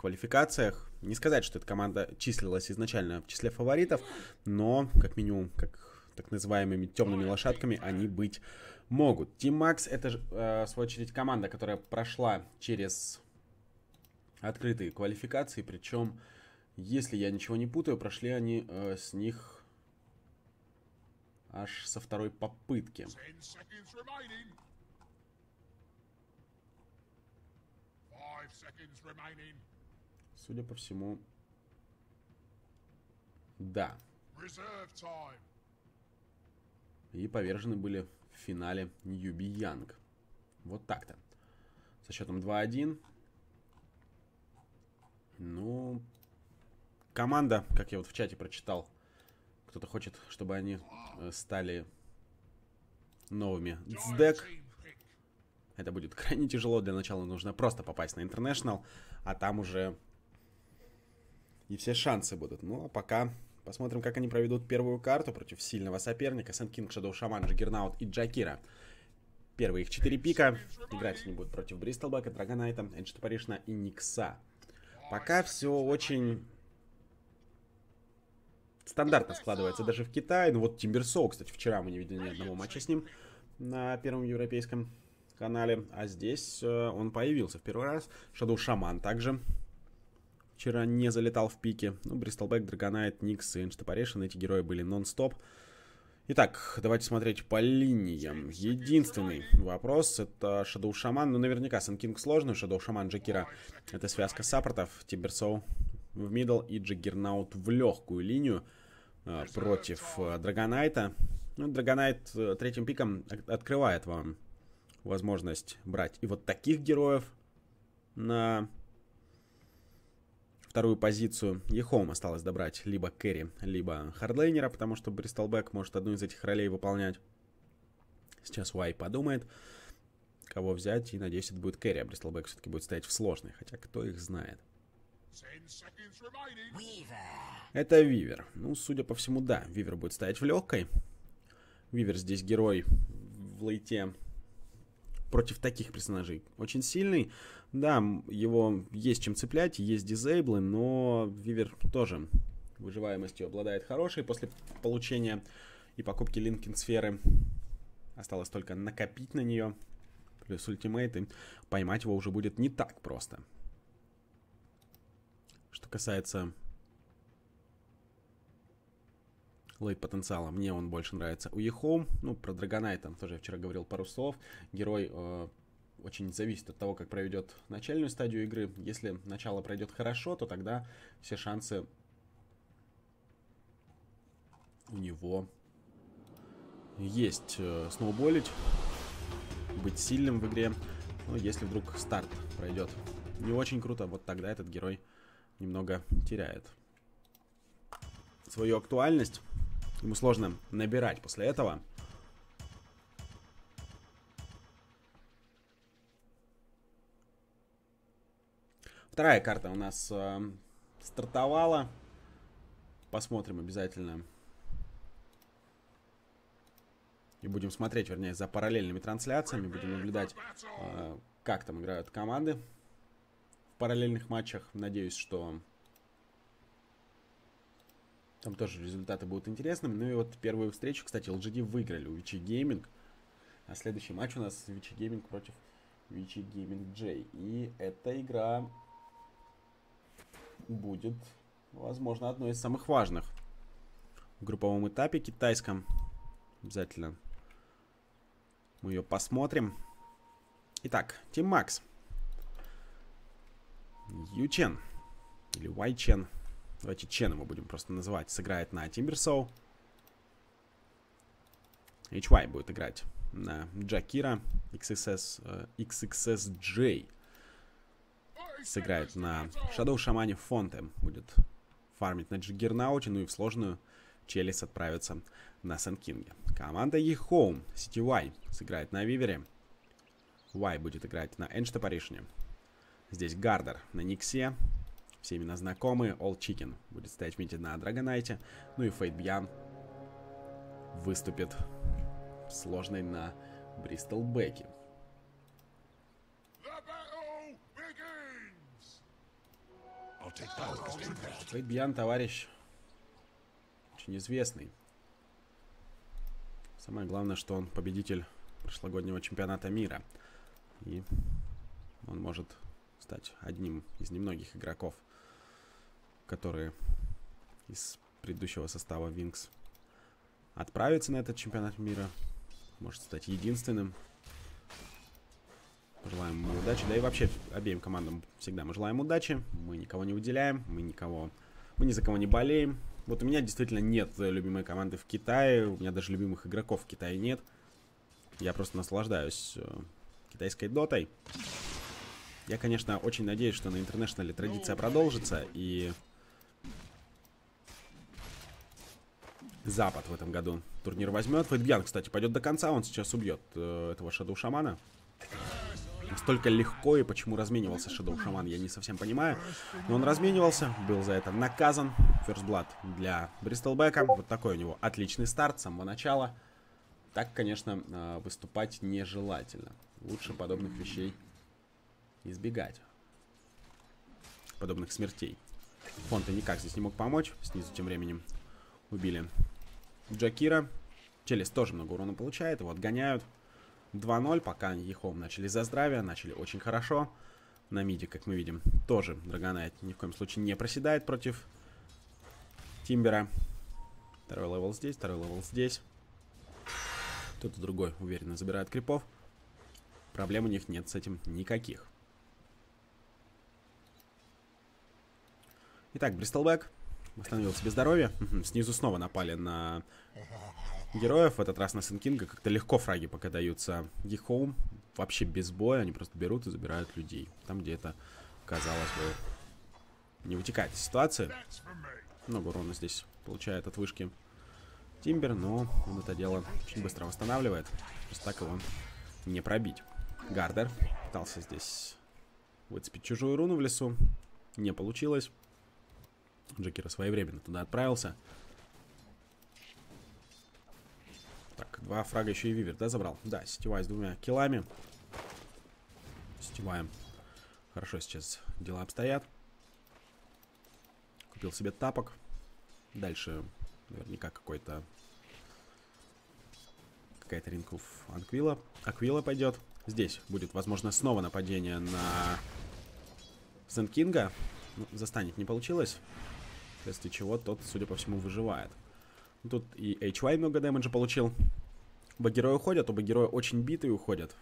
квалификациях. Не сказать, что эта команда числилась изначально в числе фаворитов, но, как минимум, как так называемыми темными лошадками, они быть могут. Team Max это, э, в свою очередь, команда, которая прошла через открытые квалификации, причем, если я ничего не путаю, прошли они э, с них аж со второй попытки. Судя по всему, да. И повержены были в финале Ньюби Янг. Вот так-то. Со счетом 2-1. Ну, команда, как я вот в чате прочитал, кто-то хочет, чтобы они э, стали новыми ЦДЭК. Это будет крайне тяжело. Для начала нужно просто попасть на International, а там уже и все шансы будут. Ну, а пока посмотрим, как они проведут первую карту против сильного соперника. Sand King, Shadow Shaman, Juggernaut и Jakiro. Первые их четыре пика. Играть они будут против Бристолбека, Драгонайта, Ancient Apparition а и Никса. Пока все очень стандартно складывается даже в Китае. Ну вот Timbersaw, кстати, вчера мы не видели ни одного матча с ним на первом европейском канале. А здесь э, он появился в первый раз. Shadow Shaman также вчера не залетал в пике. Ну, Bristleback, Dragon Knight, Nyx и Ancient Apparition, эти герои были нон-стоп. Итак, давайте смотреть по линиям. Единственный вопрос это Shadow Shaman. Ну, наверняка Sand King сложный. Shadow Shaman Jakiro это связка саппортов. Timbersaw в мидл и Juggernaut в легкую линию э, против э, Драгонайта. Ну, Драгонайт э, третьим пиком открывает вам возможность брать и вот таких героев на вторую позицию. Ехом осталось добрать либо Кэрри, либо Хардлейнера, потому что Бристолбек может одну из этих ролей выполнять. Сейчас Уай подумает, кого взять, и надеюсь, это будет Кэрри, а Бристолбек все-таки будет стоять в сложной, хотя кто их знает. Это Weaver. Ну, судя по всему, да, Weaver будет стоять в легкой. Weaver здесь герой в лейте против таких персонажей очень сильный. Да, его есть чем цеплять, есть дизейблы, но Weaver тоже выживаемостью обладает хорошей. После получения и покупки Linken сферы осталось только накопить на нее. Плюс ультимейты. Поймать его уже будет не так просто. Что касается лейт потенциала, мне он больше нравится. У Ехом, ну, про Драгонайта тоже я вчера говорил пару слов. Герой э, очень зависит от того, как проведет начальную стадию игры. Если начало пройдет хорошо, то тогда все шансы у него есть э, сноуболить, быть сильным в игре. Но если вдруг старт пройдет не очень круто, вот тогда этот герой немного теряет свою актуальность. Ему сложно набирать после этого. Вторая карта у нас э, стартовала. Посмотрим обязательно. И будем смотреть, вернее, за параллельными трансляциями. Будем наблюдать, э, как там играют команды в параллельных матчах. Надеюсь, что там тоже результаты будут интересными. Ну и вот первую встречу, кстати, LGD выиграли у Вичи Gaming. А следующий матч у нас Вичи Gaming против Вичи Gaming J. И эта игра будет, возможно, одной из самых важных в групповом этапе китайском. Обязательно мы ее посмотрим. Итак, Team Max. Ючен. Или Вайчен. Давайте Чен его будем просто называть. Сыграет на Тимберсоу. HY будет играть на Джакира. XXS, XXSJ сыграет на Shadow Шамане Фонте. Будет фармить на Джиггернауте, ну и в сложную Челис отправится на Сен-Кинге. Команда E-Home, CTY, сыграет на Вивере. Y будет играть на Энштапаришне. Здесь Гардер на Никсе все именно знакомые. All Chicken будет стоять вместе на Драгонайте. Ну и Фейт Бьян выступит сложной на Бристол Беке. Фейтбьян, товарищ, очень известный. Самое главное, что он победитель прошлогоднего чемпионата мира. И он может стать одним из немногих игроков, которые из предыдущего состава Винкс отправятся на этот чемпионат мира. Может стать единственным. Желаем ему удачи. Да и вообще обеим командам всегда мы желаем удачи. Мы никого не выделяем, мы никого... Мы ни за кого не болеем. Вот у меня действительно нет любимой команды в Китае. У меня даже любимых игроков в Китае нет. Я просто наслаждаюсь э, китайской дотой. Я, конечно, очень надеюсь, что на интернешнале традиция продолжится, и Запад в этом году турнир возьмет. Фейтбьян, кстати, пойдет до конца, он сейчас убьет э, этого Шадоу Шамана. Столько легко и почему разменивался Шадоу Шаман, я не совсем понимаю. Но он разменивался, был за это наказан. First Blood для Бристолбека. Вот такой у него отличный старт с самого начала. Так, конечно, э, выступать нежелательно. Лучше подобных вещей избегать. Подобных смертей. Фонта никак здесь не мог помочь. Снизу тем временем убили Джакира. Челюсть тоже много урона получает. Его отгоняют. 2-0. Пока EHOME начали за здравие. Начали очень хорошо. На миде, как мы видим, тоже Dragon Knight ни в коем случае не проседает против Тимбера. Второй level здесь, второй level здесь. Кто-то другой уверенно забирает крипов. Проблем у них нет с этим никаких. Итак, Bristleback восстановил себе здоровье. Снизу снова напали на героев. В этот раз на Сенкинга как-то легко фраги пока даются Гихоум. Вообще без боя. Они просто берут и забирают людей. Там, где это, казалось бы, не вытекает из ситуации. Много урона здесь получает от вышки Тимбер, но он это дело очень быстро восстанавливает. Просто так его не пробить. Гардер пытался здесь выцепить чужую руну в лесу. Не получилось. Джекера своевременно туда отправился. Два фрага еще и Вивер, да, забрал? Да, сетевая с двумя килами. Сетевая. Хорошо сейчас дела обстоят. Купил себе тапок. Дальше наверняка какой-то... Какая-то ринков Анквила. Аквила пойдет. Здесь будет, возможно, снова нападение на Зенкинга. Ну, застанет не получилось вследствие чего тот, судя по всему, выживает. Тут и HY много дэмэджа получил. Оба героя уходят, оба героя очень битые уходят.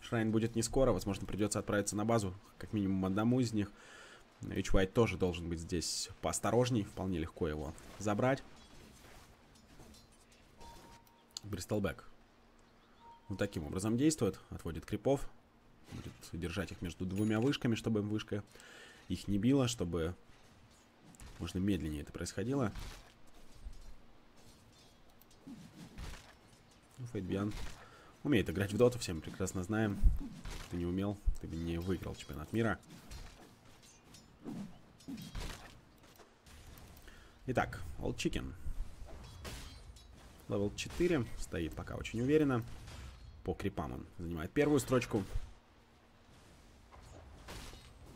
Шрайн будет не скоро, возможно, придется отправиться на базу, как минимум одному из них. HY тоже должен быть здесь поосторожней, вполне легко его забрать. Бристолбек. Вот таким образом действует, отводит крипов, будет держать их между двумя вышками, чтобы вышка их не била, чтобы можно медленнее это происходило. Фейтбиан умеет играть в доту, все мы прекрасно знаем. Ты не умел, ты бы не выиграл чемпионат мира. Итак, Old Chicken. Левел 4. Стоит пока очень уверенно. По крипам он занимает первую строчку.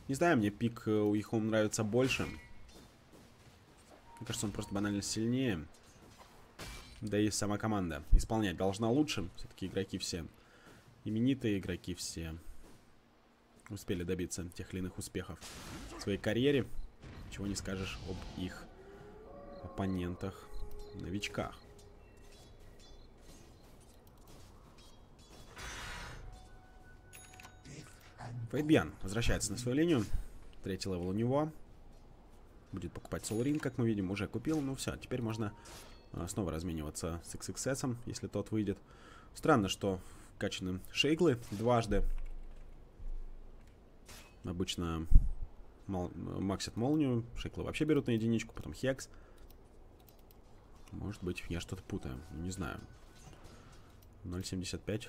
Не знаю, мне пик у Ихом нравится больше. Мне кажется, он просто банально сильнее. Да и сама команда исполнять должна лучше. Все-таки игроки все именитые, игроки все успели добиться тех или иных успехов в своей карьере. Чего не скажешь об их оппонентах, новичках. Faith_bian возвращается на свою линию. Третий level у него. Будет покупать Soul как мы видим, уже купил. Ну все, теперь можно снова размениваться с XXS, если тот выйдет. Странно, что вкачаны шейглы дважды. Обычно мол, максят молнию, шейклы вообще берут на единичку, потом хекс. Может быть, я что-то путаю, не знаю. 0.75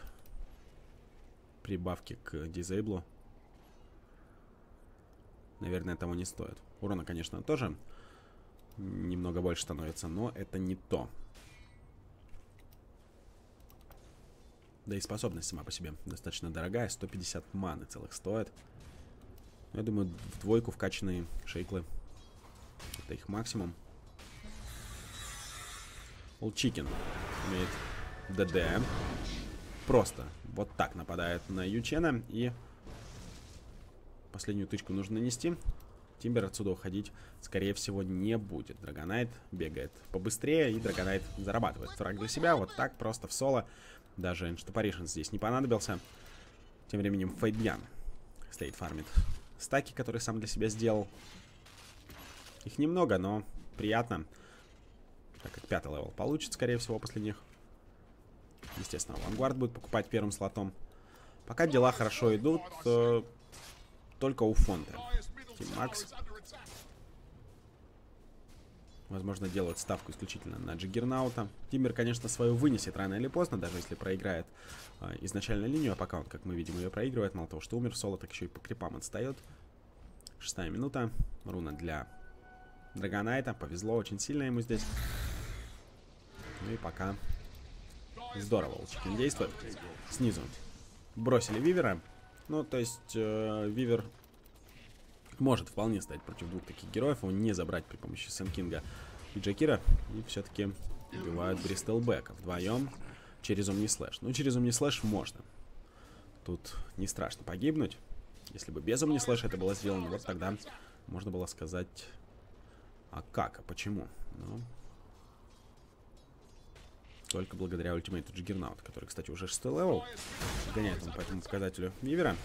прибавки к дизейблу. Наверное, того не стоит. Урона, конечно, тоже немного больше становится, но это не то. Да и способность сама по себе достаточно дорогая. 150 маны целых стоит. Я думаю, в двойку вкачанные шейклы. Это их максимум. Chicken имеет ДД. Просто вот так нападает на Ючена. И последнюю тычку нужно нанести. Тимбер отсюда уходить, скорее всего, не будет. Драгонайт бегает побыстрее, и Драгонайт зарабатывает фраг для себя. Вот так, просто в соло. Даже Энштапаришн здесь не понадобился. Тем временем Фейдьян стоит фармит стаки, которые сам для себя сделал. Их немного, но приятно. Так как пятый level получит, скорее всего, после них. Естественно, Vanguard будет покупать первым слотом. Пока дела хорошо идут, э, только у фонда. Team MAX. Возможно, делают ставку исключительно на Джиггернаута. Timber, конечно, свою вынесет рано или поздно, даже если проиграет э, изначально линию. А пока он, как мы видим, ее проигрывает. Мало того, что умер в соло, так еще и по крипам отстает. Шестая минута. Руна для Драгонайта. Повезло очень сильно ему здесь. Ну и пока здорово Волчикин действует. Снизу бросили Вивера. Ну, то есть, э, Вивер может вполне стать против двух таких героев, его не забрать при помощи Сенкинга и Джекира, и все-таки убивают Бристелбека вдвоем через Omnislash. Ну, через Omnislash можно. Тут не страшно погибнуть. Если бы без Omnislash это было сделано, вот тогда можно было сказать... А как? А почему? Ну, только благодаря ультимейту Juggernaut, который, кстати, уже 6 level. Гоняет он по этому показателю Вивера.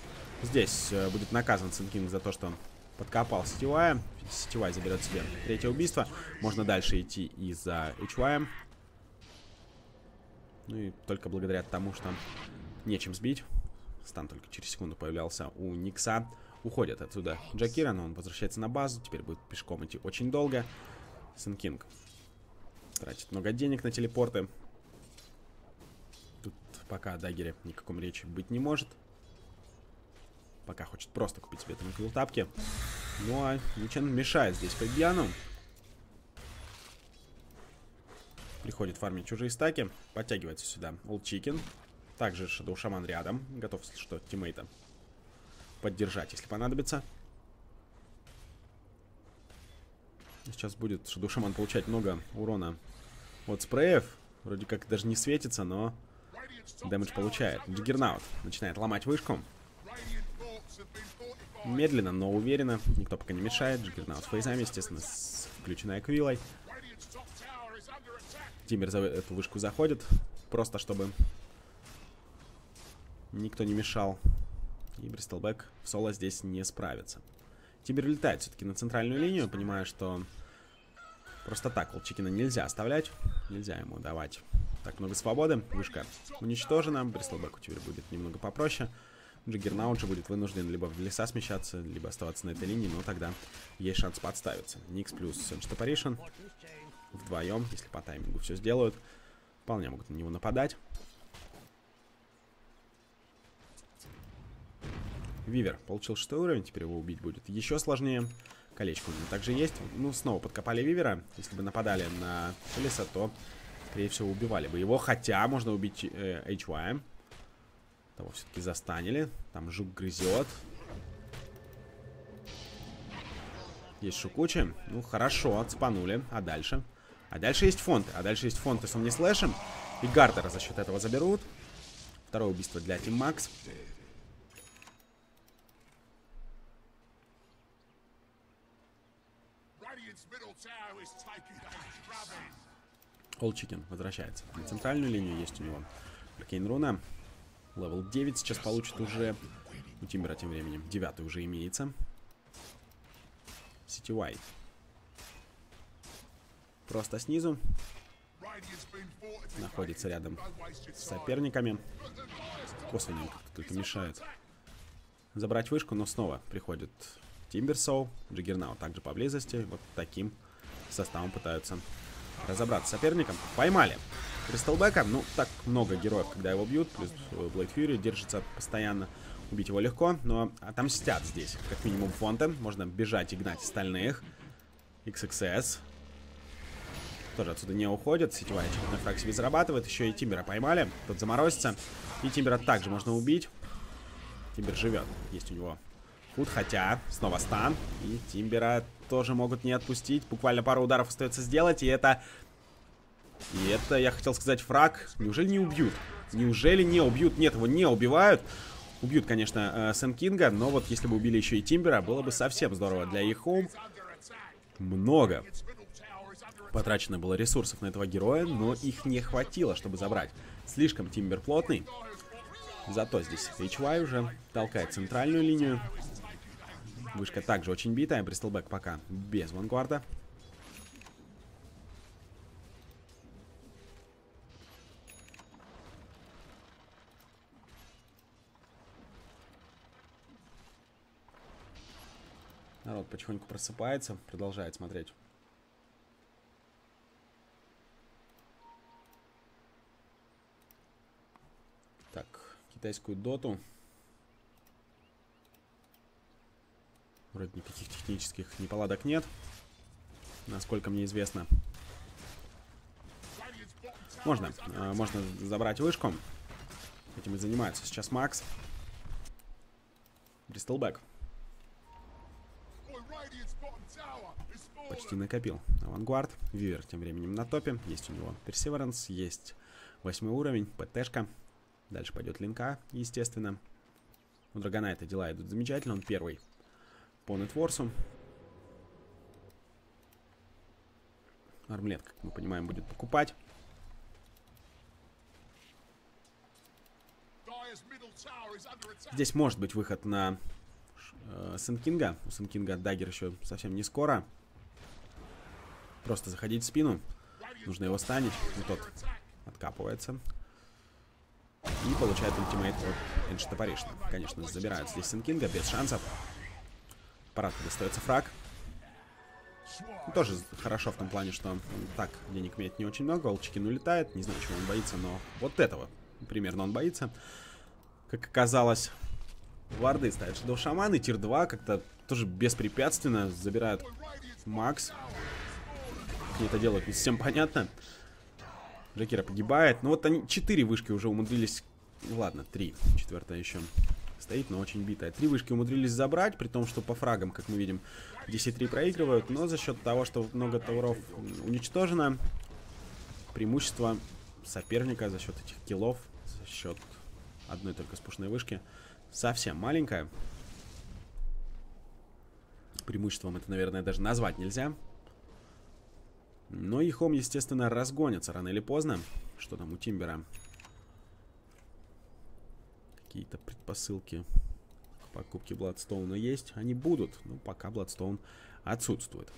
Здесь э, будет наказан Sand King за то, что подкопал Сетевая. Сетевая заберет себе третье убийство. Можно дальше идти и за HY. Ну и только благодаря тому, что нечем сбить. Стан только через секунду появлялся у Никса. Уходит отсюда Джакира, но он возвращается на базу. Теперь будет пешком идти очень долго. Сенкинг тратит много денег на телепорты пока о даггере никаком речи быть не может. Пока хочет просто купить себе там тапки. Ну а Ничен мешает здесь Фабиану. Приходит фармить чужие стаки. Подтягивается сюда Олд Чикен. Также Shadow Шаман рядом. Готов, если что, тиммейта поддержать, если понадобится. Сейчас будет Shadow Шаман получать много урона от спреев. Вроде как даже не светится, но Damage получает. Juggernaut начинает ломать вышку. Медленно, но уверенно. Никто пока не мешает. Juggernaut с фейзами, естественно, с включенной аквилой. Timber за эту вышку заходит. Просто чтобы никто не мешал. И Bristleback в соло здесь не справится. Timber летает все-таки на центральную линию, понимая, что просто так Old Chicken а нельзя оставлять. Нельзя ему давать так, много свободы. Вышка уничтожена. Бристлбеку теперь будет немного попроще. Джиггернаут же будет вынужден либо в леса смещаться, либо оставаться на этой линии, но тогда есть шанс подставиться. Никс плюс Штапаришн вдвоем, если по таймингу все сделают, вполне могут на него нападать. Вивер получил шестой уровень, теперь его убить будет еще сложнее. Колечко у него также есть. Ну, снова подкопали Вивера. Если бы нападали на леса, то скорее всего, убивали бы его. Хотя можно убить э, HY. Того все-таки застанили. Там жук грызет. Есть шукучи. Ну, хорошо, отспанули. А дальше? А дальше есть фонты. А дальше есть фонты с Омнислэшем. И Гардера за счет этого заберут. Второе убийство для Тим Макс. Chicken возвращается на центральную линию. Есть у него Arcane Руна. Level 9 сейчас получит уже. У Тимбера тем временем. Девятый уже имеется. Сити White. Просто снизу. Находится рядом с соперниками. Косвенно только мешает забрать вышку, но снова приходит Timbersaw, Juggernaut также поблизости. Вот таким составом пытаются разобраться с соперником. Поймали. Кристалбека, ну, так много героев, когда его бьют, плюс Блейд Фьюри держится постоянно. Убить его легко, но отомстят здесь. Как минимум фонты. Можно бежать и гнать остальных. XXS. Тоже отсюда не уходит. Сетевая очередной фраг себе зарабатывает. Еще и Тимбера поймали. Тот заморозится. И Тимбера также можно убить. Тимбер живет. Есть у него Лайтфуд, хотя снова стан. И Тимбера тоже могут не отпустить. Буквально пару ударов остается сделать, и это... И это, я хотел сказать, фраг. Неужели не убьют? Неужели не убьют? Нет, его не убивают. Убьют, конечно, э, Sand King а, но вот если бы убили еще и Тимбера, было бы совсем здорово для EHOME. Много потрачено было ресурсов на этого героя, но их не хватило, чтобы забрать. Слишком Timber плотный. Зато здесь HY уже толкает центральную линию. Вышка также очень битая. Бристлбэк пока без вангуарда. Народ потихоньку просыпается, продолжает смотреть. Так, китайскую доту. Вроде никаких технических неполадок нет. Насколько мне известно. Можно. Э, можно забрать вышку. Этим и занимается сейчас Макс. Бристлбэк. Почти накопил. Авангуард. Вивер тем временем на топе. Есть у него Персеверанс. Есть восьмой уровень. ПТшка. Дальше пойдет линка, естественно. У Драгонайта дела идут замечательно. Он первый по нетворсу. Армлет, как мы понимаем, будет покупать. Здесь может быть выход на э, Сенкинга. У Сенкинга дагер еще совсем не скоро. Просто заходить в спину. Нужно его станить. И тот откапывается. И получает ультимейт от Топоришна. Конечно, забирают здесь Сенкинга без шансов. Парад достается фраг. Тоже хорошо в том плане, что так денег имеет не очень много. Волчкин улетает. Не знаю, чего он боится, но вот этого примерно он боится. Как оказалось, варды ставят Shadow Shaman и тир 2 как-то тоже беспрепятственно забирают Макс. Они это делают, не совсем понятно. Джекира погибает. Ну вот они четыре вышки уже умудрились... Ладно, три. Четвертая еще стоит, но очень битая. Три вышки умудрились забрать, при том, что по фрагам, как мы видим, 10-3 проигрывают. Но за счет того, что много тауров уничтожено, преимущество соперника за счет этих киллов, за счет одной только спушной вышки, совсем маленькое. Преимуществом это, наверное, даже назвать нельзя. Но EHOME, естественно, разгонится рано или поздно. Что там у Тимбера? Какие-то предпосылки к покупке Bloodstone а есть. Они будут, но пока Bloodstone отсутствует.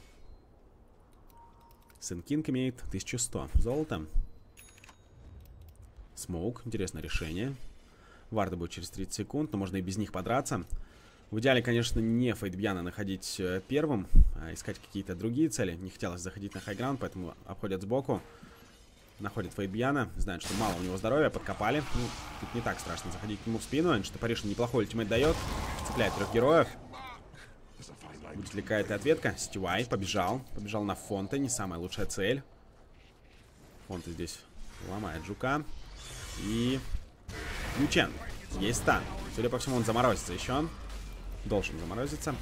Sand King имеет 1100 золота. Smoke, интересное решение. Варда будет через 30 секунд, но можно и без них подраться. В идеале, конечно, не Фейтбьяна находить э, первым, а искать какие-то другие цели. Не хотелось заходить на хайграунд, поэтому обходят сбоку. Находят Фейтбьяна, знают, что мало у него здоровья, подкопали. Ну, тут не так страшно заходить к нему в спину. Что Париж неплохой ультимейт дает. Цепляет трех героев. Будет ли какая-то ответка? Стюай побежал. Побежал на Фонте, не самая лучшая цель. Фонте здесь ломает жука. И... Ючен. Есть стан. Судя по всему, он заморозится еще. Должен заморозиться.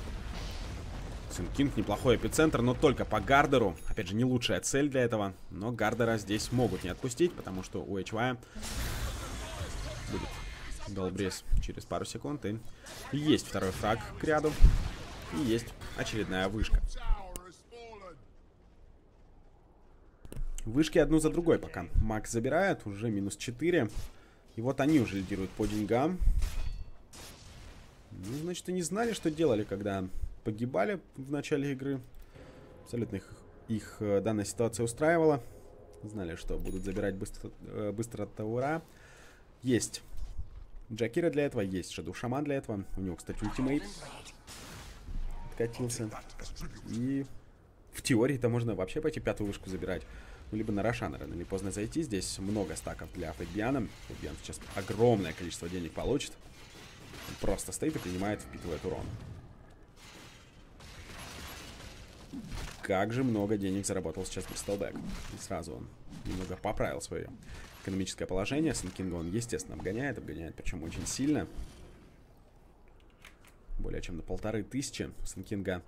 Кинг неплохой эпицентр, но только по Гардеру. Опять же, не лучшая цель для этого. Но Гардера здесь могут не отпустить, потому что у HY будет долбрез через пару секунд. И есть второй фраг к ряду. И есть очередная вышка. Вышки одну за другой пока. Макс забирает, уже минус 4. И вот они уже лидируют по деньгам. Ну, значит, они знали, что делали, когда погибали в начале игры. Абсолютно их, их э, данная ситуация устраивала. Знали, что будут забирать быстро, э, быстро Таура. Есть Джакира для этого, есть Шаду Шаман для этого. У него, кстати, ультимейт откатился. И в теории-то можно вообще пойти пятую вышку забирать. Либо на Рошана рано или поздно зайти. Здесь много стаков для Фейбиана. Фейбиан сейчас огромное количество денег получит. Он просто стоит и принимает, впитывает урон. Как же много денег заработал сейчас Бристолбек. И сразу он немного поправил свое экономическое положение. Сенкинга он, естественно, обгоняет. Обгоняет, причем очень сильно. более чем на полторы тысячи. Сенкинга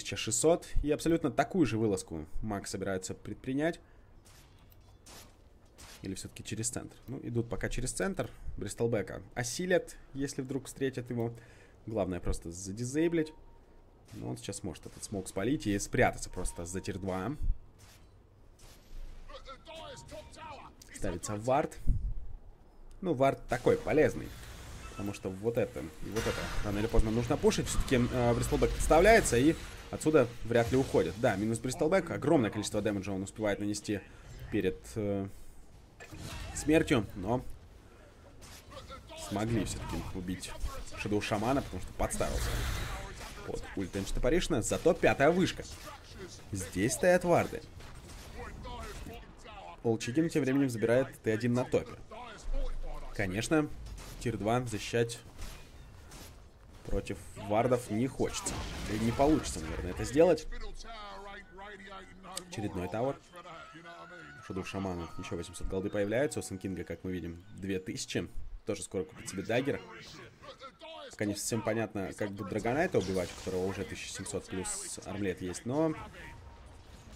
1600. И абсолютно такую же вылазку Мак собирается предпринять. Или все-таки через центр? Ну, идут пока через центр. Бристолбека осилят, если вдруг встретят его. Главное просто задизейблить. Но он сейчас может этот смог спалить и спрятаться просто за тир 2. Ставится вард. Ну, вард такой, полезный. Потому что вот это и вот это рано или поздно нужно пушить. Все-таки э, Бристолбек подставляется и отсюда вряд ли уходит. Да, минус Бристолбек. Огромное количество дэмэджа он успевает нанести перед э, смертью. Но смогли все-таки убить Шедоу Шамана, потому что подставился под ульт Энштепаришна. Зато пятая вышка. Здесь стоят варды. Old Chicken тем временем забирает Т1 на топе. Конечно, тир 2 защищать против вардов не хочется. И не получится, наверное, это сделать. Очередной tower. Шадоу шамана. Еще 800 голды появляется. У Sand King а, как мы видим, 2000. Тоже скоро купит себе дагер. Пока не совсем понятно, как бы Драгонайта убивать, у которого уже 1700 плюс армлет есть. Но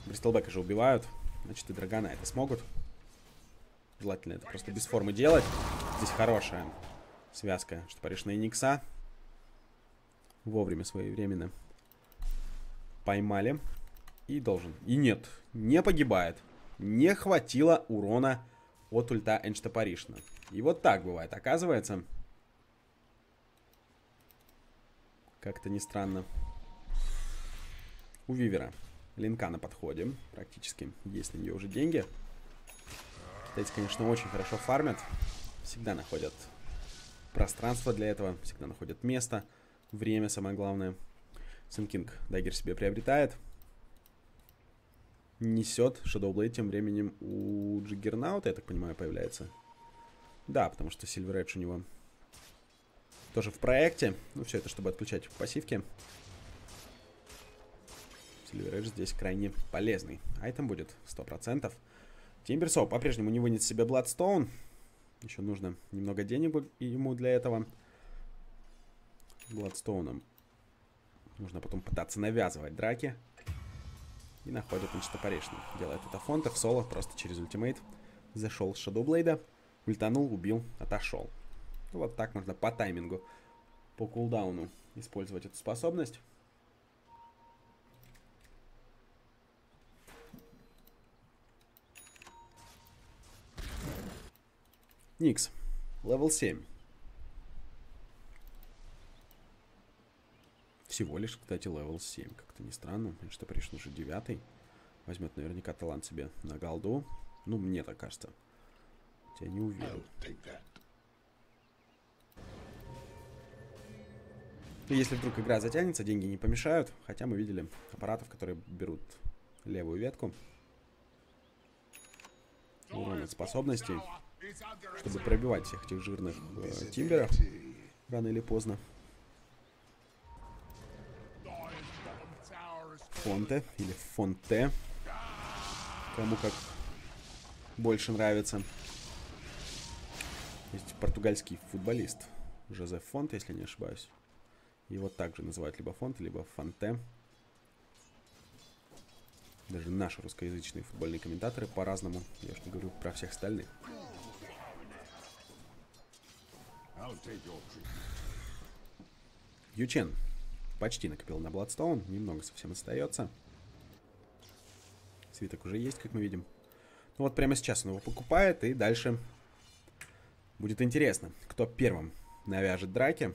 Бристолбека же убивают. Значит, и Драгонайта смогут. Желательно это просто без формы делать. Здесь хорошая связка, что паришь на Эникса. Вовремя, своевременно поймали. И должен. И нет, не погибает. Не хватило урона от ульта Энштапаришна. И вот так бывает, оказывается. Как-то не странно. У Weaver а линка на подходе. Практически есть на нее уже деньги. Китайцы, конечно, очень хорошо фармят. Всегда находят пространство для этого. Всегда находят место. Время, самое главное. Sand King dagger себе приобретает. Несет. Shadow Blade тем временем у Juggernaut а, я так понимаю, появляется. Да, потому что Silver Edge у него тоже в проекте. Ну, все это, чтобы отключать пассивки. Silver Edge здесь крайне полезный. Айтем будет 100%. Тимберсоу по-прежнему не вынет себе Бладстоун. Еще нужно немного денег ему для этого. Бладстоуном нужно потом пытаться навязывать драки. И находит он штопорешник. Делает это фонтов, соло, просто через ультимейт. Зашел с Shadow Blade а, ультанул, убил, отошел. Вот так можно по таймингу, по cooldown у использовать эту способность. Nyx. Level 7. Всего лишь, кстати, level 7. Как-то не странно. Что Париж уже девятый. Возьмет наверняка талант себе на голду. Ну, мне так кажется. Я не уверен. И если вдруг игра затянется, деньги не помешают. Хотя мы видели аппаратов, которые берут левую ветку. Урон от способностей чтобы пробивать всех этих жирных э, тимберов рано или поздно. Фонте или Фонте. Кому как больше нравится. Есть португальский футболист Жозеф Фонте, если не ошибаюсь. Его также называют либо Фонте, либо Фонте. Даже наши русскоязычные футбольные комментаторы по-разному. Я что говорю про всех остальных. Ючен почти накопил на Бладстоун. Немного совсем остается. Свиток уже есть, как мы видим. Ну вот прямо сейчас он его покупает. И дальше будет интересно, кто первым навяжет драки.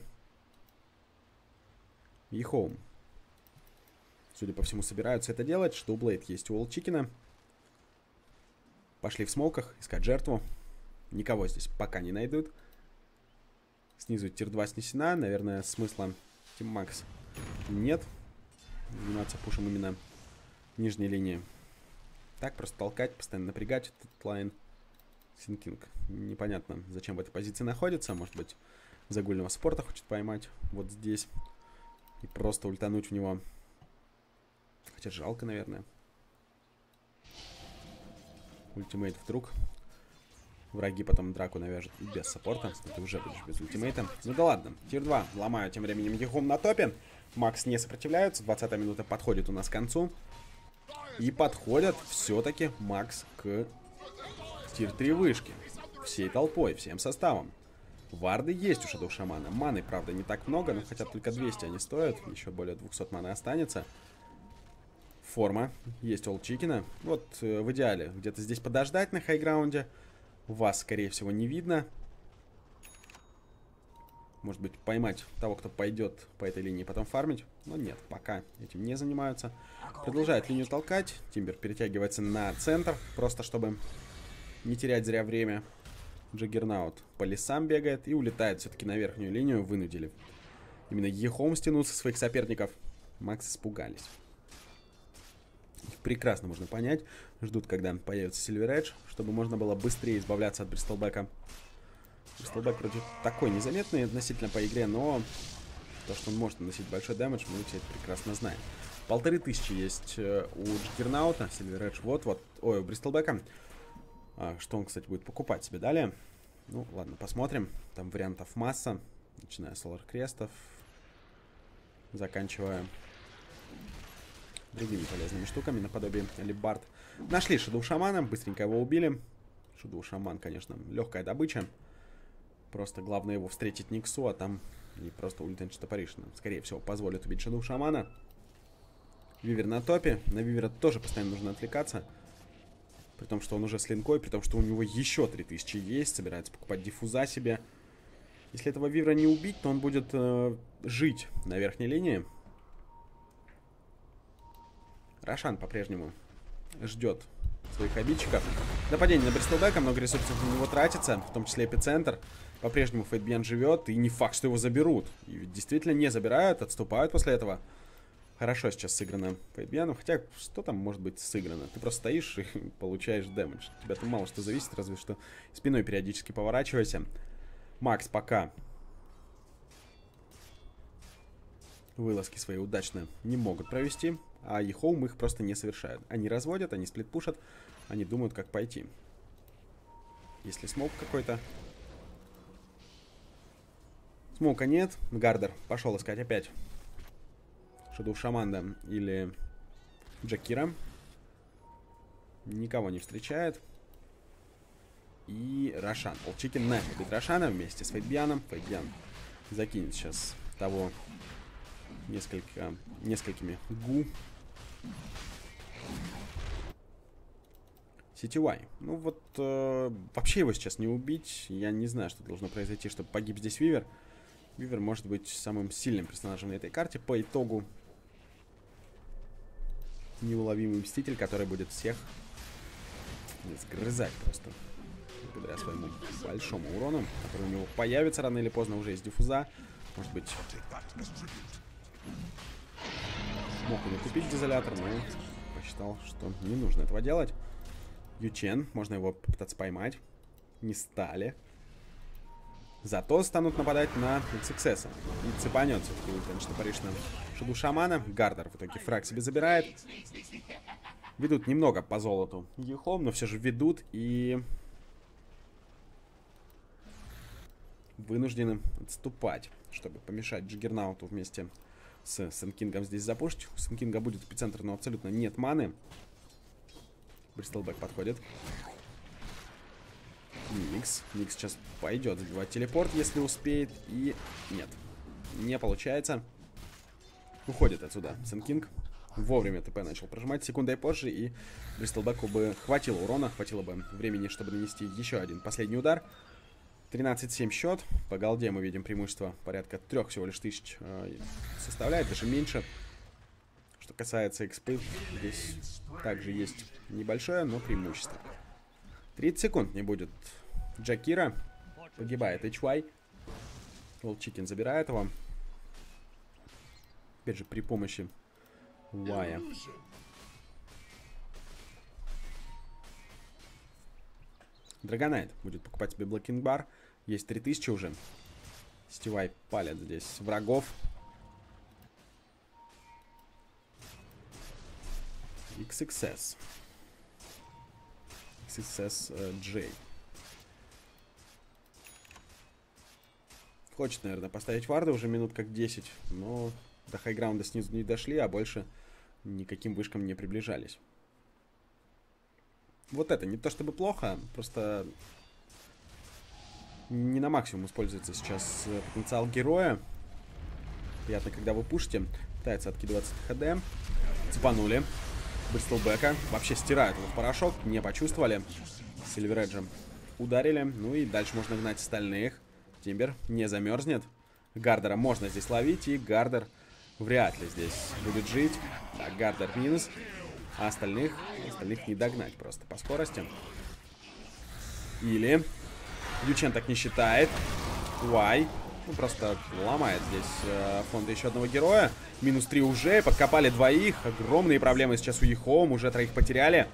И Хоум. Судя по всему, собираются это делать. Что у Блейд есть у Олчикина. Пошли в смолках искать жертву. Никого здесь пока не найдут. Снизу тир 2 снесена. Наверное, смысла Тим Макс нет. Заниматься пушем именно нижней линии. Так, просто толкать, постоянно напрягать этот лайн. Синкинг. Непонятно, зачем в этой позиции находится. Может быть, загульного спорта хочет поймать вот здесь. И просто ультануть в него. Хотя жалко, наверное. Ультимейт вдруг Враги потом драку навяжут без саппорта. Ты уже будешь без ультимейта. Ну да ладно. Тир 2. Ломаю тем временем Ехум на топе. Макс не сопротивляется. 20 минута подходит у нас к концу. И подходят все-таки Макс к тир 3 вышки. Всей толпой, всем составом. Варды есть у Шадоу Шамана. Маны, правда, не так много, но хотя только 200 они стоят. Еще более 200 маны останется. Форма. Есть Олчикина. Вот э, в идеале где-то здесь подождать на хайграунде. Вас, скорее всего, не видно. Может быть, поймать того, кто пойдет по этой линии, потом фармить. Но нет, пока этим не занимаются. Продолжает линию толкать. Тимбер перетягивается на центр, просто чтобы не терять зря время. Джаггернаут по лесам бегает и улетает все-таки на верхнюю линию. Вынудили именно Ехом стянуть со своих соперников. Макс испугались. Их прекрасно можно понять. Ждут, когда появится Сильвер Эдж, чтобы можно было быстрее избавляться от Бристолбека. Бристолбек вроде такой незаметный относительно по игре, но то, что он может наносить большой дэмэдж, мы все это прекрасно знаем. Полторы тысячи есть э, у Джиггернаута, Сильвер Эдж, вот-вот, ой, у Бристолбека. А, что он, кстати, будет покупать себе далее. Ну, ладно, посмотрим. Там вариантов масса, начиная с Солар Крестов, заканчивая другими полезными штуками, наподобие Либард. Нашли Шаду Шамана, быстренько его убили. Шаду Шаман, конечно, легкая добыча. Просто главное его встретить Никсу, а там и просто улететь Штопоришина. Скорее всего, позволит убить Шаду Шамана. Вивер на топе. На Вивера тоже постоянно нужно отвлекаться. При том, что он уже с линкой, при том, что у него еще 3000 есть. Собирается покупать диффуза себе. Если этого Вивера не убить, то он будет э, жить на верхней линии. Рошан по-прежнему ждет своих обидчиков. Нападение на Бристолбека, много ресурсов на него тратится, в том числе эпицентр. По-прежнему Фейтбьян живет, и не факт, что его заберут. И действительно не забирают, отступают после этого. Хорошо сейчас сыграно Фейтбьяном, хотя что там может быть сыграно? Ты просто стоишь и получаешь дэмэдж. Тебя там мало что зависит, разве что спиной периодически поворачивайся. Макс пока вылазки свои удачно не могут провести. А e-home их просто не совершают. Они разводят, они сплитпушат, они думают, как пойти. Если смог какой-то. Смока нет. Гардер пошел искать опять Шадоу Шаманда или Джакира. Никого не встречает. И Рошан. Олчикин нафиг бит Рошана вместе с Фейтбианом. Фейтбиан закинет сейчас того несколько, несколькими гу CTY. Ну вот, э, вообще его сейчас не убить. Я не знаю, что должно произойти, чтобы погиб здесь Вивер. Вивер может быть самым сильным персонажем на этой карте. По итогу неуловимый мститель, который будет всех сгрызать просто. Благодаря своему большому урону, который у него появится рано или поздно уже из диффуза. Может быть, мог он купить дизолятор, но посчитал, что не нужно этого делать. Ючен, можно его попытаться поймать. Не стали. Зато станут нападать на XXS. И цепанет все-таки, конечно, Париж на шаду шамана. Гардер в итоге фраг себе забирает. Ведут немного по золоту Ехом, но все же ведут и... Вынуждены отступать, чтобы помешать Джиггернауту вместе с Сэнкингом здесь запушить. У Сэнкинга будет эпицентр, но абсолютно нет маны. Бристолбэк подходит. Никс. Никс сейчас пойдет забивать телепорт, если успеет. И нет, не получается. Уходит отсюда Сэнкинг. Вовремя ТП начал прожимать. Секундой позже, и Бристолбеку бы хватило урона, хватило бы времени, чтобы нанести еще один последний удар. 13-7 счет. По голде мы видим преимущество порядка трех всего лишь тысяч э, составляет, даже меньше. Что касается экспы, здесь также есть небольшое, но преимущество. 30 секунд не будет Джакира. Погибает HY. Волчикин забирает его. Опять же, при помощи Вая. Драгонайт будет покупать себе Блэкинг Бар. Есть 3000 уже. Стивай палят здесь врагов. XXS. XSJ. Хочет, наверное, поставить варды уже минут как 10, но до хайграунда снизу не дошли, а больше никаким вышкам не приближались. Вот это не то чтобы плохо, просто не на максимум используется сейчас э, потенциал героя. Приятно, когда вы пушите. Пытается откидываться от ХД. Цепанули. Бристлбека. Вообще стирают его в порошок. Не почувствовали. Сильвереджем ударили. Ну и дальше можно гнать остальных. Тимбер не замерзнет. Гардера можно здесь ловить. И Гардер вряд ли здесь будет жить. Да, Гардер минус. А остальных, остальных не догнать просто по скорости. Или Ючен так не считает. Уай. Ну, просто ломает здесь э, фонд еще одного героя. Минус три уже. Подкопали двоих. Огромные проблемы сейчас у Ехом. Уже троих потеряли.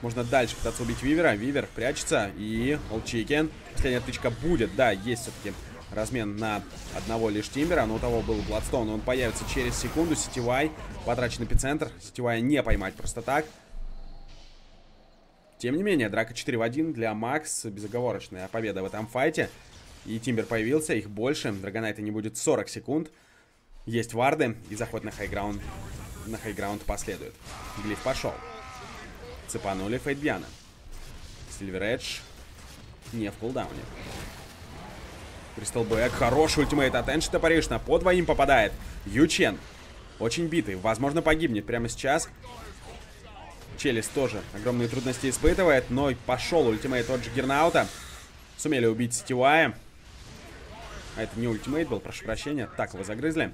Можно дальше пытаться убить Вивера. Вивер прячется. И Олчикен. Последняя тычка будет. Да, есть все-таки размен на одного лишь Тимбера. Но у того был Бладстоун. Он появится через секунду. Сетевай. Потрачен эпицентр. Сетевая не поймать просто так. Тем не менее, драка 4 в 1 для Макс. Безоговорочная победа в этом файте. И Timber появился, их больше. Dragon Knight а не будет 40 секунд. Есть варды, и заход на high ground, на high ground последует. Глиф пошел. Цепанули Фейтбьяна. Silver Edge не в cooldown е. Bristleback, хороший ultimate от Ancient Apparition а, по двоим попадает. Ючен, очень битый, возможно погибнет прямо сейчас. Челюсть тоже огромные трудности испытывает, но пошел ultimate от Juggernaut а. Сумели убить сетевая. А это не ультимейт был, прошу прощения. Так, его загрызли.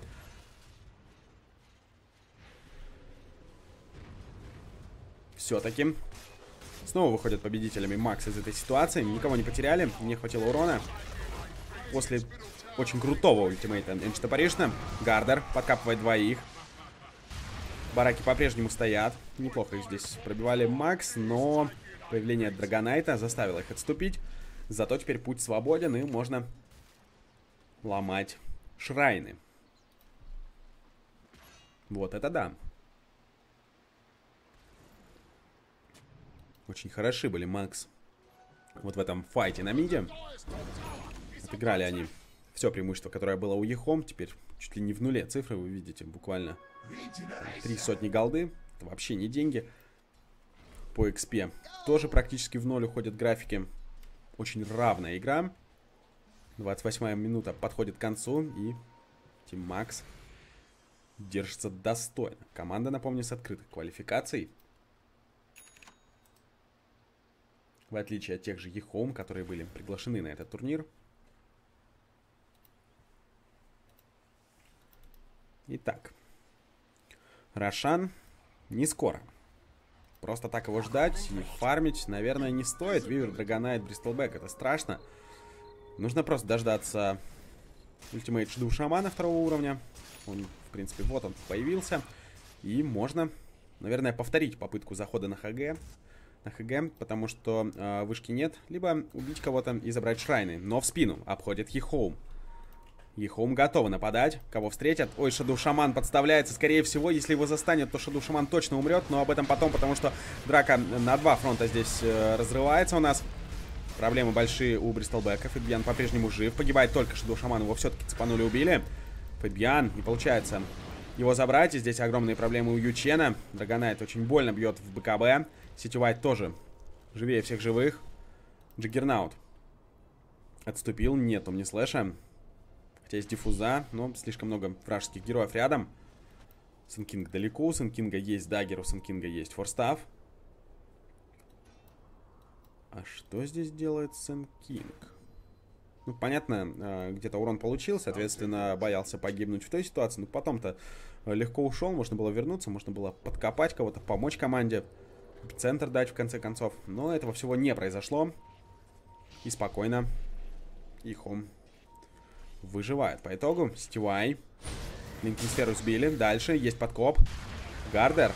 Все-таки. Снова выходят победителями Макс из этой ситуации. Никого не потеряли, не хватило урона. После очень крутого ультимейта Энчта Парижна. Гардер подкапывает двоих. Бараки по-прежнему стоят. Неплохо их здесь пробивали Макс, но появление Драгонайта заставило их отступить. Зато теперь путь свободен и можно ломать шрайны. Вот это да. Очень хороши были Макс. Вот в этом файте на миде. Отыграли они все преимущество, которое было у Ехом. Теперь чуть ли не в нуле цифры, вы видите, буквально три сотни голды. Это вообще не деньги. По XP тоже практически в ноль уходят графики. Очень равная игра. 28 минута подходит к концу. И Тим Макс держится достойно. Команда, напомню, с открытой квалификацией. В отличие от тех же Ехом, которые были приглашены на этот турнир. Итак. Рошан не скоро. Просто так его ждать и фармить, наверное, не стоит. Weaver, Dragon Knight, Bristleback, это страшно. Нужно просто дождаться ultimate Shadow Shaman а второго уровня. Он, в принципе, вот он появился. И можно, наверное, повторить попытку захода на ХГ. На ХГ, потому что э, вышки нет. Либо убить кого-то и забрать shrine ы. Но в спину обходит EHOME. EHOME готовы нападать. Кого встретят? Ой, Shadow Shaman подставляется. Скорее всего, если его застанет, то Shadow Shaman точно умрет. Но об этом потом, потому что драка на два фронта здесь э, разрывается у нас. Проблемы большие у Bristleback а. Федбьян по-прежнему жив. Погибает только Shadow Shaman. Его все-таки цепанули, убили. Федбьян, не получается его забрать. И здесь огромные проблемы у Ючена. Dragon Knight очень больно бьет в БКБ. Ситювайт тоже живее всех живых. Juggernaut отступил. Нет омнислэша. Хотя есть Diffusal, но слишком много вражеских героев рядом. Сенкинг далеко, у Сенкинга есть дагер, у Сенкинга есть форстав. А что здесь делает Sand King? Ну, понятно, а, где-то урон получил, соответственно, боялся погибнуть в той ситуации. Но потом-то легко ушел, можно было вернуться, можно было подкопать кого-то, помочь команде. Центр дать, в конце концов. Но этого всего не произошло. И спокойно. И хом выживает. По итогу, Стивай. Линкинсферу сбили. Дальше есть подкоп. Гардер.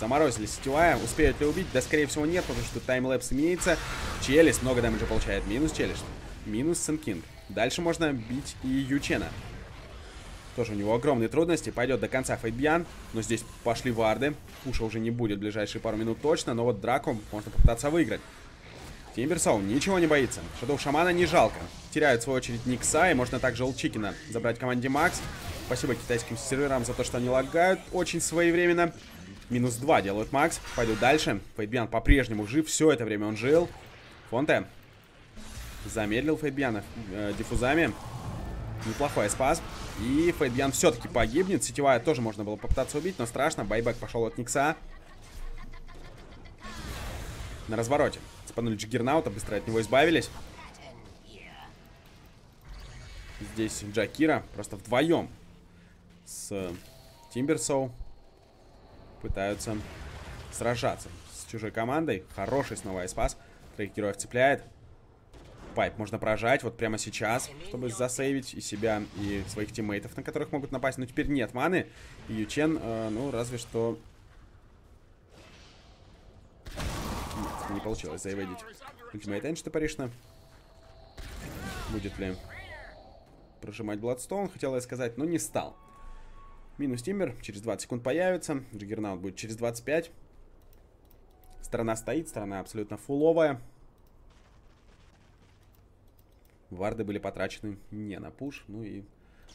Заморозили Сетевая. Успеют ли убить? Да, скорее всего, нет, потому что таймлэпс имеется. Челюсть много дэмэджа получает. Минус челюсть. Минус Сенкинг. Дальше можно бить и Ючена. Тоже у него огромные трудности. Пойдет до конца Фейтбьян. Но здесь пошли варды. Пуша уже не будет в ближайшие пару минут точно. Но вот драку можно попытаться выиграть. Тимберсоу ничего не боится. Шадоу Шамана не жалко. Теряют, в свою очередь, Никса, и можно также Лчикина забрать команде Макс. Спасибо китайским серверам за то, что они лагают очень своевременно. Минус 2 делают Макс. Пойдут дальше. Фейтбиан по-прежнему жив. Все это время он жил. Фонте замедлил Фейтбиана э, диффузами. Неплохой спас. И Фейтбиан все-таки погибнет. Сетевая тоже можно было попытаться убить, но страшно. Байбек пошел от Никса. На развороте. Спанули Джиггернаута, быстро от него избавились. Здесь Джакира просто вдвоем с Тимберсоу пытаются сражаться с чужой командой. Хороший снова спас. Троих героев цепляет. Pipe можно прожать вот прямо сейчас, чтобы за save ить и себя, и своих teammate ов, на которых могут напасть. Но теперь нет маны. И Ючен, э, ну, разве что... Нет, не получилось за avoid ить. Ultimate Ancient Apparition а. Будет ли прожимать Bloodstone, хотел я сказать, но не стал. Минус Timber через 20 секунд появится. Juggernaut будет через 25. Сторона стоит, сторона абсолютно фуловая. Варды были потрачены не на пуш. Ну и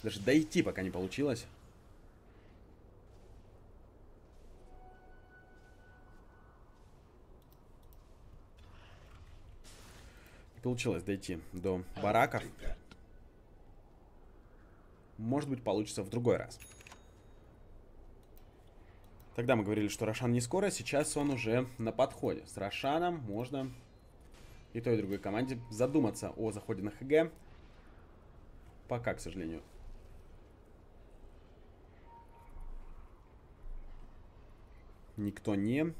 даже дойти пока не получилось. Получилось дойти до бараков. Может быть, получится в другой раз. Тогда мы говорили, что Рошан не скоро, сейчас он уже на подходе. С Рошаном можно и той, и другой команде задуматься о заходе на ХГ. Пока, к сожалению. Никто не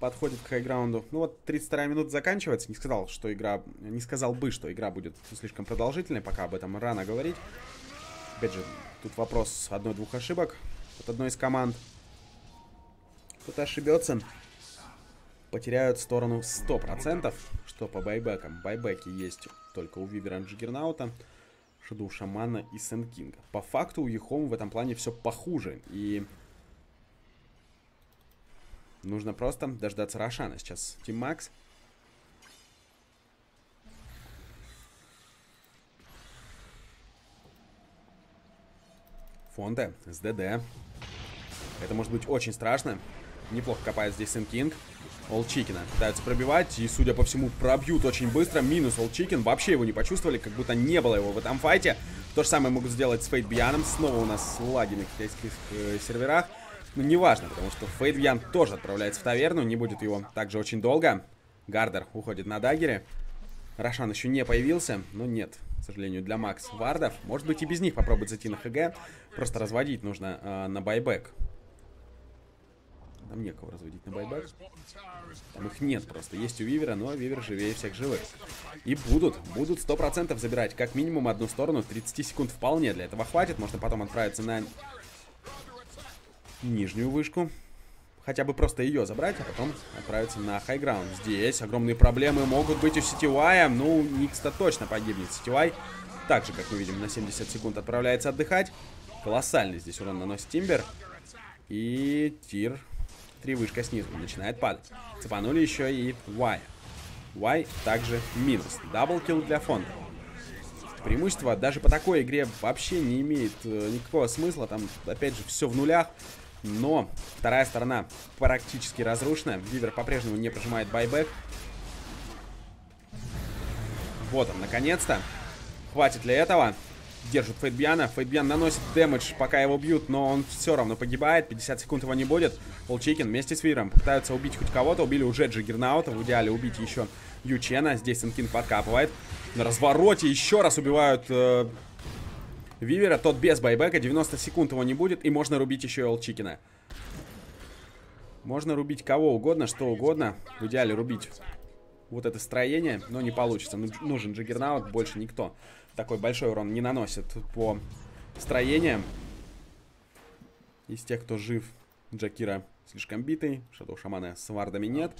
подходит к хайграунду. Ну вот 32 минута заканчивается. Не сказал, что игра... Не сказал бы, что игра будет слишком продолжительной. Пока об этом рано говорить. Опять же, тут вопрос одной-двух ошибок от одной из команд. Кто-то ошибется, потеряют сторону 100%, что по байбекам. Байбеки есть только у Вивера Джиггернаута, Шаду Шамана и Сенкинга. По факту у Ехом в этом плане все похуже, и нужно просто дождаться Рошана. Сейчас Тим Макс. Фонте с ДД. Это может быть очень страшно. Неплохо копает здесь Sand King. Old Chicken а пытаются пробивать, и, судя по всему, пробьют очень быстро. Минус Old Chicken. Вообще его не почувствовали, как будто не было его в этом файте. То же самое могут сделать с Faith_bian ом. Снова у нас лаги на китайских э, серверах. Ну, неважно, потому что Faith_bian тоже отправляется в таверну. Не будет его также очень долго. Гардер уходит на дагере. Рошан еще не появился, но нет, к сожалению, для Макс Вардов. Может быть и без них попробовать зайти на ХГ. Просто разводить нужно э, на байбек. Там некого разводить на байбек. Там их нет просто. Есть у Вивера, но Вивер живее всех живых. И будут, будут 100% забирать. Как минимум одну сторону. 30 секунд вполне для этого хватит. Можно потом отправиться на нижнюю вышку. Хотя бы просто ее забрать, а потом отправиться на хайграунд. Здесь огромные проблемы могут быть у Сетевая. Ну, Никс-то точно погибнет. Сетевай, так же, как мы видим, на 70 секунд отправляется отдыхать. Колоссальный здесь урон наносит Тимбер. И Тир Три вышка снизу. Начинает падать. Цепанули еще и Y. Y также минус. Даблкил для фонда. Преимущество даже по такой игре вообще не имеет э, никакого смысла. Там, опять же, все в нулях. Но вторая сторона практически разрушена. Вивер по-прежнему не прожимает байбек. Вот он, наконец-то. Хватит ли этого? Держит Фейтбьяна. Фейтбьян наносит дэмэдж, пока его бьют, но он все равно погибает. 50 секунд его не будет. Полчейкин вместе с Виром пытаются убить хоть кого-то. Убили уже Джиггернаута. В идеале убить еще Ючена. Здесь Сенкин подкапывает. На развороте еще раз убивают э, Вивера. Тот без байбека. 90 секунд его не будет. И можно рубить еще и Олчикина. Можно рубить кого угодно, что угодно. В идеале рубить вот это строение, но не получится. Нужен Джиггернаут, больше никто такой большой урон не наносит по строениям. Из тех, кто жив, Джакира слишком битый, Шадоу Шамана с вардами нет.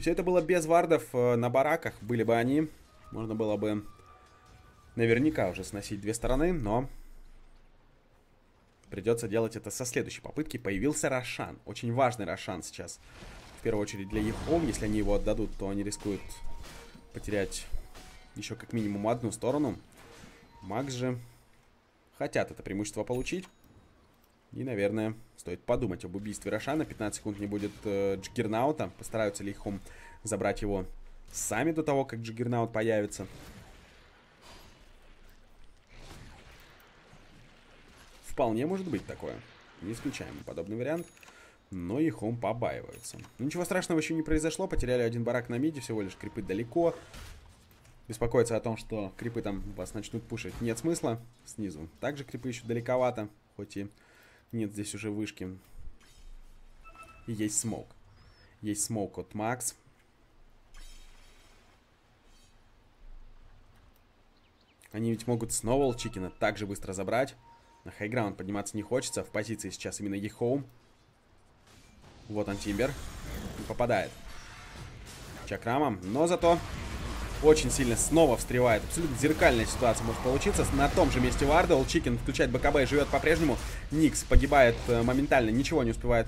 Все это было без вардов э, на бараках, были бы они. Можно было бы наверняка уже сносить две стороны, но придется делать это со следующей попытки. Появился Рошан, очень важный Рошан сейчас. В первую очередь для Ехом, если они его отдадут, то они рискуют потерять еще как минимум одну сторону. Макс же хотят это преимущество получить. И, наверное, стоит подумать об убийстве Рошана. 15 секунд не будет э, Джиггернаута. Постараются ли Хом забрать его сами до того, как Джиггернаут появится. Вполне может быть такое. Не исключаем подобный вариант. Но и Хом побаиваются. Ничего страшного еще не произошло. Потеряли один барак на миде. Всего лишь крипы далеко. Беспокоиться о том, что крипы там вас начнут пушить, нет смысла. Снизу. Также крипы еще далековато. Хоть и нет здесь уже вышки. И есть smoke. Есть smoke от Макс. Они ведь могут снова Old Chicken а так же быстро забрать. На high ground подниматься не хочется. В позиции сейчас именно EHOME. Вот он, Timber. Попадает. Чакрамом. Но зато очень сильно снова встревает. Абсолютно зеркальная ситуация может получиться. На том же месте Вардел. Chicken включает БКБ и живет по-прежнему. Nyx погибает э, моментально. Ничего не успевает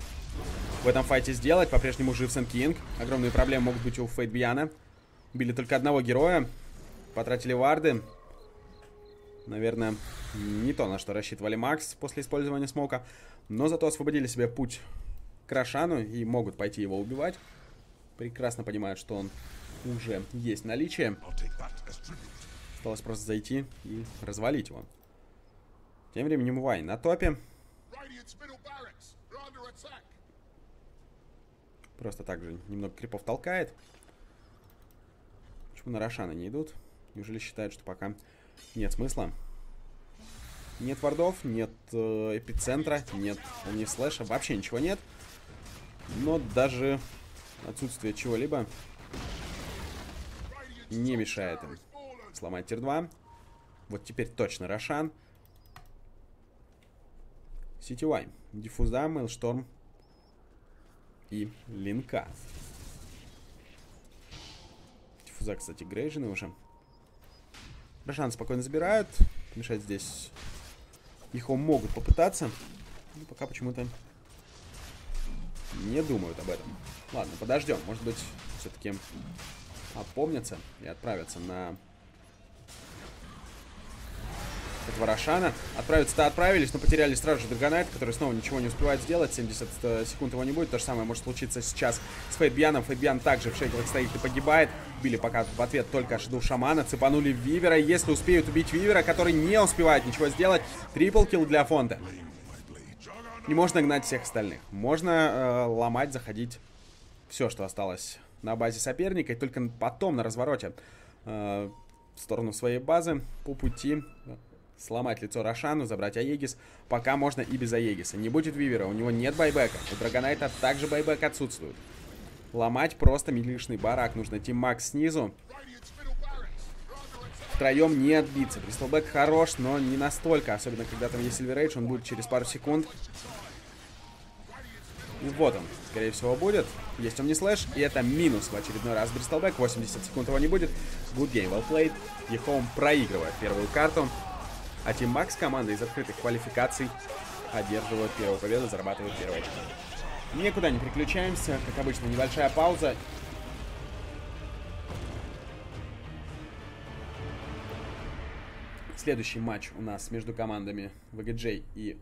в этом файте сделать. По-прежнему жив Sand King. Огромные проблемы могут быть у Faith_bian а. Убили только одного героя. Потратили варды. Наверное, не то, на что рассчитывали Макс после использования смока. Но зато освободили себе путь к Рошану и могут пойти его убивать. Прекрасно понимают, что он уже есть наличие. Осталось просто зайти и развалить его. Тем временем Вай на топе. Просто так же немного крипов толкает. Почему на Рошана не идут? Неужели считают, что пока нет смысла? Нет вардов, нет э, эпицентра, нет не слэша, вообще ничего нет. Но даже отсутствие чего-либо не мешает им сломать тир-2. Вот теперь точно Рошан. CTY, Диффуза, Мейлшторм и Линка. Диффуза, кстати, Грейжины уже. Рошан спокойно забирают. Мешать здесь их могут попытаться. Но пока почему-то не думают об этом. Ладно, подождем. Может быть, все-таки опомнятся и отправятся на этого Рошана. Отправиться-то отправились, но потеряли сразу же Драгонайт, который снова ничего не успевает сделать. 70 э, секунд его не будет. То же самое может случиться сейчас с Фейтбьяном. Фейтбьян также в шейкерах стоит и погибает. Били пока в ответ только Шаду Шамана. Цепанули Вивера. Если успеют убить Вивера, который не успевает ничего сделать, трипл килл для Фонта. Не можно гнать всех остальных. Можно э, ломать, заходить все, что осталось на базе соперника. И только потом на развороте э, в сторону своей базы по пути сломать лицо Рошану, забрать Аегис. Пока можно и без Аегиса. Не будет Вивера, у него нет байбека. У Драгонайта также байбек отсутствует. Ломать просто милишный барак. Нужно Тим Макс снизу. Втроем не отбиться. Бристолбэк хорош, но не настолько. Особенно, когда там есть Сильверейдж, он будет через пару секунд. И вот он, скорее всего, будет. Есть он не слэш, и это минус в очередной раз Бристолбэк. 80 секунд его не будет. Good game, well played. Ехом проигрывает первую карту. А Team Max команда из открытых квалификаций одерживают первую победу, зарабатывают первые очки. Никуда не переключаемся. Как обычно, небольшая пауза. Следующий матч у нас между командами VGJ и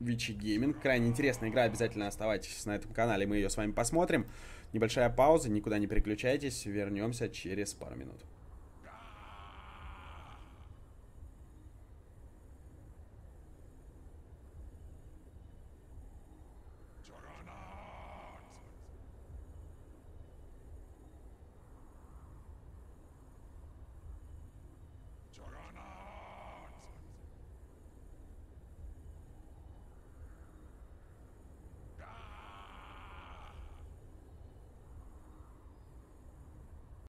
Вичи Гейминг. Крайне интересная игра, обязательно оставайтесь на этом канале, мы ее с вами посмотрим. Небольшая пауза, никуда не переключайтесь, вернемся через пару минут.